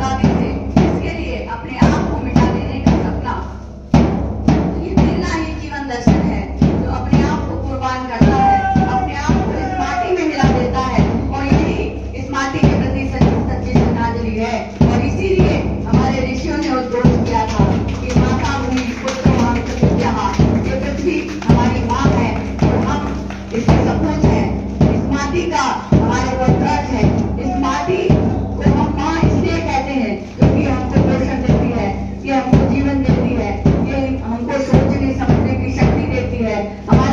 आज़ादी सपना ही जीवन दर्शन है, जो अपने आप को कुर्बान करता है, अपने आप को इस माटी में मिला देता है, और यही इस माटी के प्रति सच्ची श्रद्धांजलि है। और इसीलिए हमारे ऋषियों ने उद्घोष किया था कि माता भूमि पुत्र हमारी माँ है, और हम इसके सपूत हैं। इस माटी का é